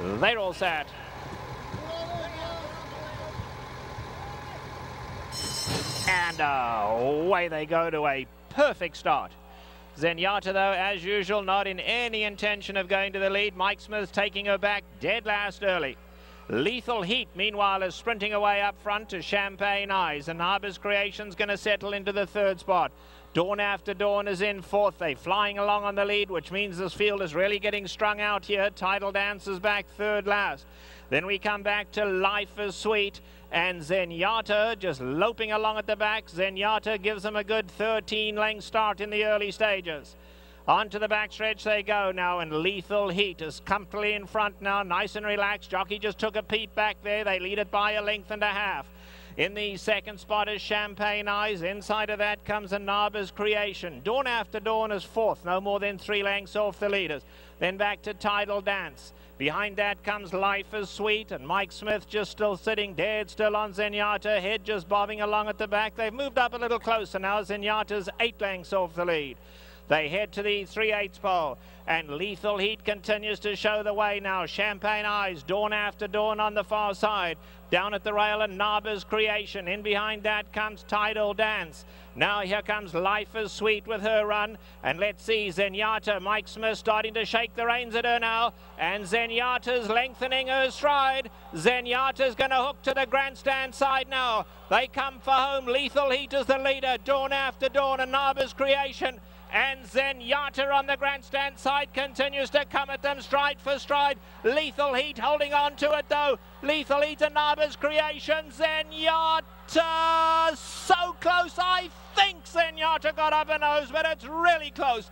They're all set. And away they go to a perfect start. Zenyatta, though, as usual, not in any intention of going to the lead. Mike Smith taking her back dead last early. Lethal Heat, meanwhile, is sprinting away up front to Champagne Eyes. And Anabaa's Creation's going to settle into the third spot. Dawn After Dawn is in fourth. They flying along on the lead, which means this field is really getting strung out here. Tidal Dance is back third last. Then we come back to Life is Sweet and Zenyatta just loping along at the back. Zenyatta gives them a good 13 length start in the early stages. Onto the backstretch they go now, and Lethal Heat is comfortably in front now, nice and relaxed. Jockey just took a peep back there. They lead it by a length and a half. In the second spot is Champagne Eyes. Inside of that comes Anabaa's Creation. Dawn After Dawn is fourth, no more than three lengths off the leaders. Then back to Tidal Dance. Behind that comes Life is Sweet, and Mike Smith just still sitting dead still on Zenyatta. Head just bobbing along at the back. They've moved up a little closer now. Zenyatta's eight lengths off the lead. They head to the 3 8 pole, and Lethal Heat continues to show the way now. Champagne Eyes, dawn after dawn on the far side. Down at the rail, and Anabaa's Creation. In behind that comes Tidal Dance. Now here comes Life is Sweet with her run. And let's see Zenyatta, Mike Smith starting to shake the reins at her now. And Zenyatta's lengthening her stride. Zenyatta's going to hook to the grandstand side now. They come for home. Lethal Heat is the leader. Dawn after dawn, and Anabaa's Creation. And Zenyatta on the grandstand side continues to come at them stride for stride. Lethal Heat holding on to it though. Lethal Heat and Anabaa's creation. Zenyatta so close. I think Zenyatta got up a nose, but it's really close.